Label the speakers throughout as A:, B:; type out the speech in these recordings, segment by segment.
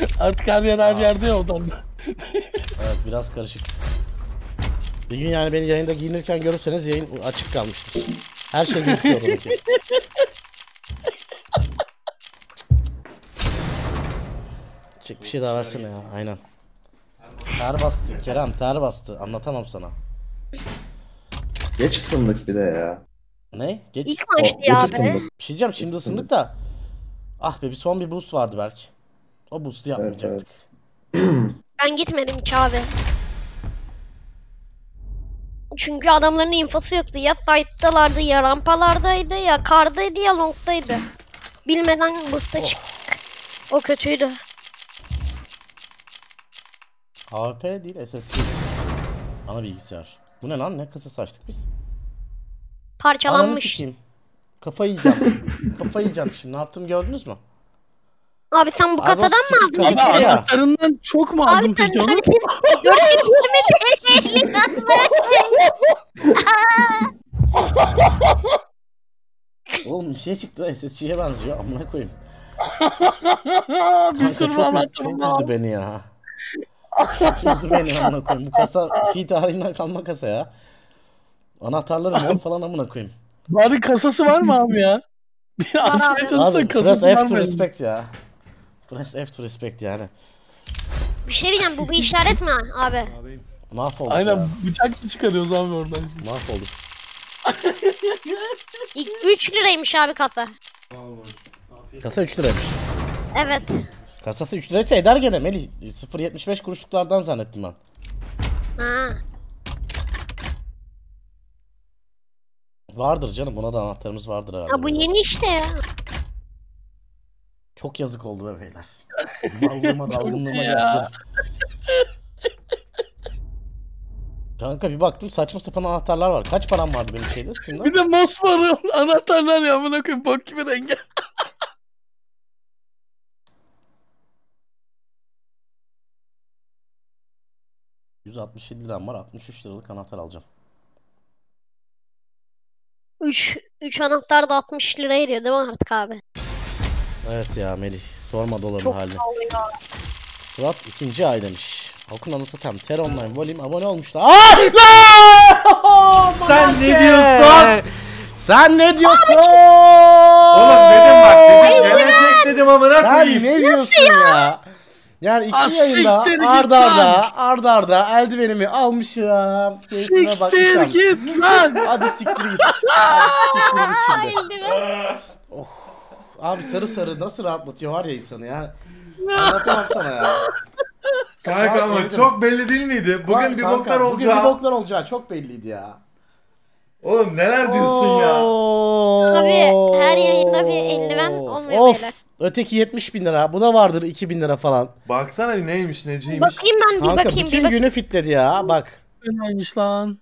A: Artık her yer her yerde ya ondan.
B: Evet biraz karışık. Bir gün yani beni yayında giyinirken görürseniz yayın açık kalmıştır. Her şey gözüküyor oradaki. Çek bir şey daha versene ya aynen. Ter bastı Kerem ter bastı anlatamam sana.
C: Geç ısındık bir de ya.
B: Ne? Geç.
D: İlk maçtı
C: geç
D: ya be.
B: Bir şey diyeceğim şimdi ısındık da. Ah be bir son bir boost vardı belki. O boost'u yapmayacaktık.
D: Ben gitmedim hiç abi. Çünkü adamların infosu yoktu. Ya site'dalardı ya rampalardaydı ya kardaydı ya longdaydı. Bilmeden boost'a çıktık. O kötüydü.
B: AWP değil SSG. Ana bilgisayar. Bu ne lan ne kasası açtık biz? Ananı
D: Parçalanmış.
B: Kafayı yiyeceğim. Kafayı yiyeceğim şimdi. Ne yaptım gördünüz mü?
D: Abi sen bu
B: Abi
D: kasadan mı aldın?
B: kafa-
A: Abi
B: Abi ya.
A: anahtarından çok mu aldın
D: Abi sen
A: peki onu?
D: 420 TL
B: Oğlum bir şey çıktı SSG'ye benziyor. Amına koyayım.
A: bir
B: Kanka
A: sürü
B: çok, çok
A: anahtarım var.
B: üzdü beni ya. Çok üzdü beni amına koyayım. Bu kasa fi tarihinden kalma kasa ya. Anahtarları mor falan amına koyayım.
A: Bari kasası var mı abi ya? Bir açmaya
D: abi.
B: press
A: kasası
B: F
A: var
B: to
A: mı?
B: respect ya. Press F to respect yani.
D: Bir şey diyeceğim bu bir işaret mi abi?
B: Mahvolduk
A: Aynen
B: ya.
A: bıçak mı çıkarıyoruz abi oradan? şimdi?
B: Mahvolduk.
D: İlk 3 liraymış abi kasa.
B: Kasa 3 liraymış.
D: Evet.
B: Kasası 3 liraysa eder gene Melih. 0.75 kuruşluklardan zannettim ben.
D: Ha.
B: Vardır canım buna da anahtarımız vardır herhalde.
D: Ha bu yeni işte ya.
B: Çok yazık oldu be beyler. Mallığıma dalgınlığıma geldi. Kanka bir baktım saçma sapan anahtarlar var. Kaç param vardı benim şeyde Steam'de?
A: Bir de mosmor anahtarlar ya amına koyayım bok gibi rengi.
B: 167 liram var 63 liralık anahtar alacağım.
D: 3 3 anahtar da 60 lira ediyor değil mi artık abi?
B: Evet ya Melih sorma doların
D: Çok
B: halini.
D: pahalı ya.
B: Sıvat ikinci ay demiş. Okun anlatatem. Ter online volume abone olmuşlar. Aa!
C: Sen ne diyorsun?
B: Sen ne diyorsun?
C: Oğlum dedim bak dedim gelecek dedim amına
B: Sen
C: koyayım.
B: ne diyorsun ya? Yani iki
A: Ah,
B: yayında
A: siktir git
B: arda
A: lan.
B: arda eldivenimi almışım.
A: Siktir git lan.
B: Hadi siktir git. Hadi siktir git şimdi. Abi sarı sarı nasıl rahatlatıyor var ya insanı ya. Anlatamam sana ya.
C: Kanka ama
B: Saat
C: çok belli değil miydi? Bugün bir
B: Kanka,
C: boklar
B: Bugün bir
C: olacağı.
B: boklar olacağı çok belliydi ya.
C: Oğlum neler diyorsun ya?
B: Abi
D: her yayında bir eldiven olmuyor
B: of.
D: beyler.
B: Öteki 70 bin lira. Bu da vardır 2000 lira falan.
C: Baksana bir neymiş neciymiş.
D: Bakayım ben bir
B: Kanka
D: bakayım bir
B: bütün
D: bak.
B: günü fitledi ya. Bak.
A: Neymiş lan?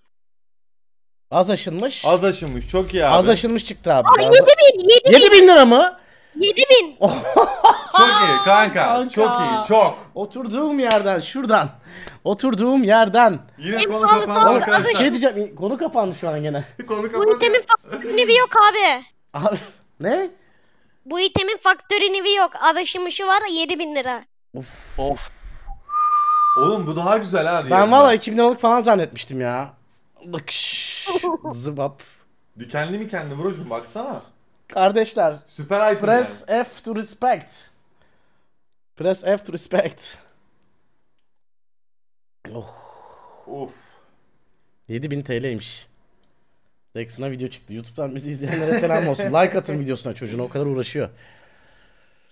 B: Az aşınmış.
C: Az aşınmış çok iyi abi.
B: Az aşınmış çıktı abi. Az-
D: 7 bin 7
B: 7 bin lira mı?
D: 7 bin.
C: Çok iyi kanka.
B: Kanka.
C: Çok iyi çok.
B: Oturduğum yerden şuradan. Oturduğum yerden.
C: Yine konu kapandı
D: falan.
B: Bir
C: arkadaşlar.
B: şey diyeceğim. Konu kapandı şu an gene.
C: Konu
D: Bu
C: kapandı.
D: itemin faktörü nevi yok abi.
B: Abi ne?
D: Bu itemin faktörü nevi yok. Adaşımışı var 7 bin lira.
A: Of.
C: Oğlum bu daha güzel abi.
B: Ben valla 2000 liralık falan zannetmiştim ya. Bakış. Zıbap.
C: Dikenli mi kendi brocum baksana.
B: Kardeşler.
C: Süper item
B: Press F to respect. Press F to respect. Oh.
C: yani. Of.
B: 7000 TL'ymiş. Dex'ına video çıktı. YouTube'dan bizi izleyenlere selam olsun. Like atın videosuna çocuğuna o kadar uğraşıyor.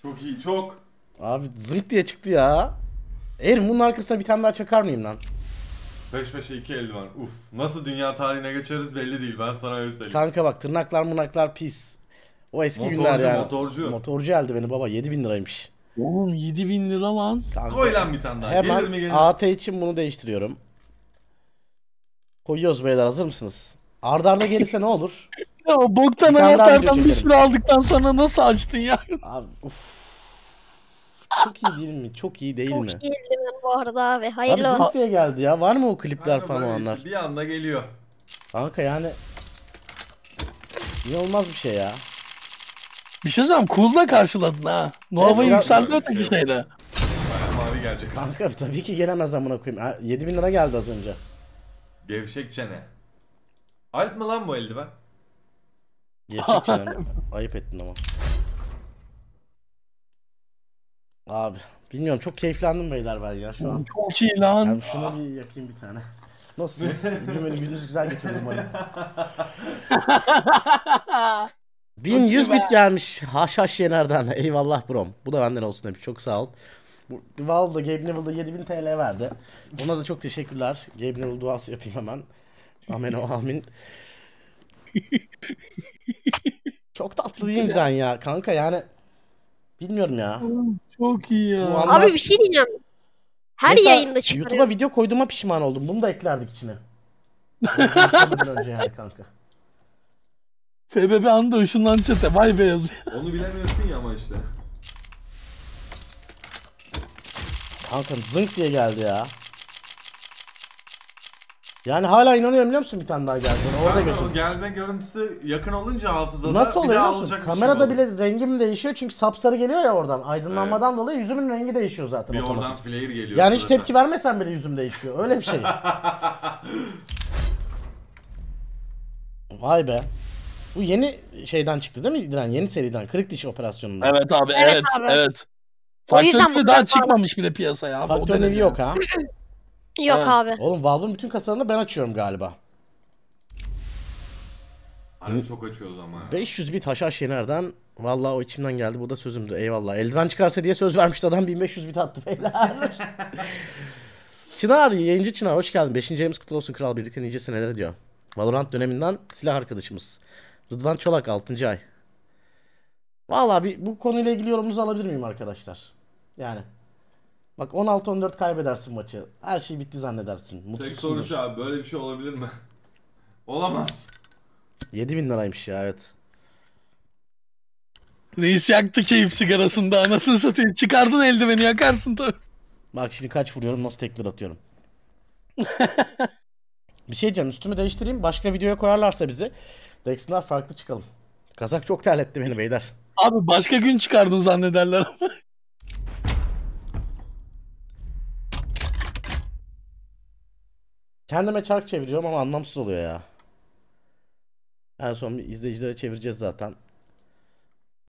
C: Çok iyi çok.
B: Abi zınk diye çıktı ya. Eğer bunun arkasına bir tane daha çakar mıyım lan?
C: 5 5'e 2 eldiven. Uf. Nasıl dünya tarihine geçeriz belli değil. Ben sana öyle söyleyeyim.
B: Kanka bak tırnaklar mınaklar pis. O eski
C: Motorcu,
B: günler yani.
C: motorcu.
B: Motorcu eldiveni baba 7000 liraymış.
A: Oğlum 7000 lira lan.
B: Kanka.
C: Koy lan bir tane daha. Gelir mi
B: Hemen
C: gelir?
B: AT için bunu değiştiriyorum. Koyuyoruz beyler hazır mısınız? Arda arda gelirse ne olur?
A: Ya o boktan anahtardan bir sürü aldıktan sonra nasıl açtın ya?
B: Abi uf. Çok iyi değil mi? Çok iyi değil mi?
D: Çok iyi eldiven bu arada abi.
B: Abi
D: Hayırlı olsun.
B: diye geldi ya. Var mı o klipler
C: Kanka
B: falan
C: işte Bir anda geliyor.
B: Kanka yani İnanılmaz bir şey ya.
A: Bir şey söyleyeyim cool'da karşıladın ha. Nova'yı
B: Evet,
A: yükseldi öteki şeyle.
C: gelecek.
B: Kanka tabii ki gelemez amına koyayım. Ha, 7000 lira geldi az önce.
C: Gevşek çene. Alp mı lan bu eldiven?
B: Gerçek çenem. Ayıp ettin ama. Abi bilmiyorum çok keyiflendim beyler ben ya şu an.
A: Çok iyi lan.
B: Yani şunu bir yakayım bir tane. Nasılsınız? Bugün gününüz güzel geçirdim umarım. 1100 bit gelmiş. Haşhaş Yener'den. Eyvallah brom. Bu da benden olsun demiş. Çok sağ ol. Bu Valve'da Gabe Neville'da 7000 TL verdi. Ona da çok teşekkürler. Gabe Neville duası yapayım hemen. Amen o amin. çok tatlı değil mi Diren ya? Kanka yani bilmiyorum ya.
A: Çok iyi ya.
B: Bu anlar-
D: Abi bir şey diyeceğim. Her
B: Mesela
D: yayında çıkarıyor.
B: YouTube'a video koyduğuma pişman oldum. Bunu da eklerdik içine. Önce yani kanka.
A: FBB anında ışınlan çete. Vay be yazıyor.
C: Onu bilemiyorsun ya ama işte.
B: Kanka zınk diye geldi ya. Yani hala inanıyorum biliyor musun bir tane daha geldi. Orada
C: o gelme görüntüsü yakın olunca hafızada
B: Nasıl
C: bir
B: oluyor
C: daha
B: biliyor musun?
C: şey
B: Kamerada
C: oldu.
B: bile rengim değişiyor çünkü sapsarı geliyor ya oradan. Aydınlanmadan
C: Evet.
B: dolayı yüzümün rengi değişiyor zaten
C: Bir
B: otomatik.
C: oradan flare geliyor.
B: Yani hiç tepki vermesen bile yüzüm değişiyor. Öyle bir şey. Vay be. Bu yeni şeyden çıktı değil mi İdran? Yeni seriden. Kırık diş operasyonundan.
A: Evet abi
D: Evet
A: evet
D: abi.
A: evet.
D: O yüzden
A: Faktör
D: bu
A: daha
D: kadar
A: çıkmamış bile piyasaya abi. o
B: Faktör
A: derece.
B: nevi yok ha.
D: Yok
A: Evet.
D: abi.
B: Oğlum Valve'ın bütün kasalarını ben açıyorum galiba.
C: Hani çok açıyoruz ama. ya.
B: 500 bit haşhaş Yener'den. Vallahi o içimden geldi. Bu da sözümdü. Eyvallah. Eldiven çıkarsa diye söz vermişti adam 1500 bit attı beyler. Çınar, yayıncı Çınar hoş geldin. 5. ayımız kutlu olsun kral birlikte nice senelere diyor. Valorant döneminden silah arkadaşımız. Rıdvan Çolak 6. ay. Vallahi bir, bu konuyla ilgili yorumunuzu alabilir miyim arkadaşlar? Yani. Bak 16-14 kaybedersin maçı. Her şey bitti zannedersin.
C: Tek soru
B: Mutsuzsundur.
C: şu abi böyle bir şey olabilir mi? Olamaz.
B: 7000 liraymış ya evet.
A: Reis yaktı keyif sigarasında anasını satayım. Çıkardın eldiveni yakarsın tabii.
B: Bak şimdi kaç vuruyorum nasıl tekrar atıyorum. bir şey diyeceğim üstümü değiştireyim başka videoya koyarlarsa bizi. Dex'ler farklı çıkalım. Kazak çok terletti beni beyler.
A: Abi başka gün çıkardın zannederler ama.
B: Kendime çark çeviriyorum ama anlamsız oluyor ya. En son izleyicilere çevireceğiz zaten.